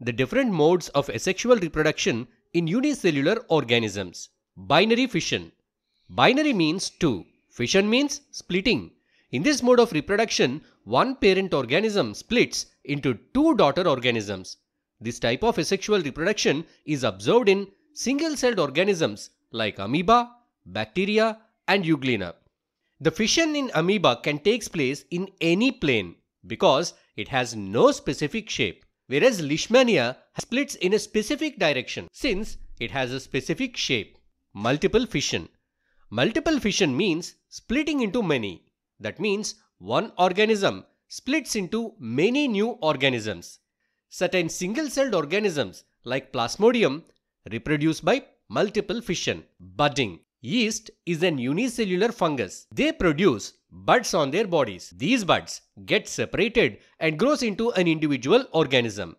the different modes of asexual reproduction in unicellular organisms. Binary fission. Binary means two. Fission means splitting. In this mode of reproduction, one parent organism splits into two daughter organisms. This type of asexual reproduction is observed in single-celled organisms like amoeba, bacteria and euglena. The fission in amoeba can take place in any plane because it has no specific shape, whereas Leishmania splits in a specific direction since it has a specific shape. Multiple fission. Multiple fission means splitting into many. That means one organism splits into many new organisms. Certain single-celled organisms like Plasmodium reproduce by multiple fission. Budding. Yeast is an unicellular fungus. They produce buds on their bodies. These buds get separated and grows into an individual organism.